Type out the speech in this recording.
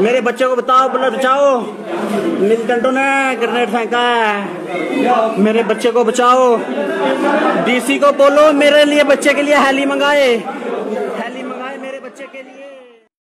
मेरे बच्चे को बताओ बुलेट बचाओ। मिलिटेंटों ने ग्रेनेड फेंका है। मेरे बच्चे को बचाओ। डीसी को बोलो, मेरे लिए बच्चे के लिए हैली मंगाए। हैली मंगाए मेरे बच्चे के लिए।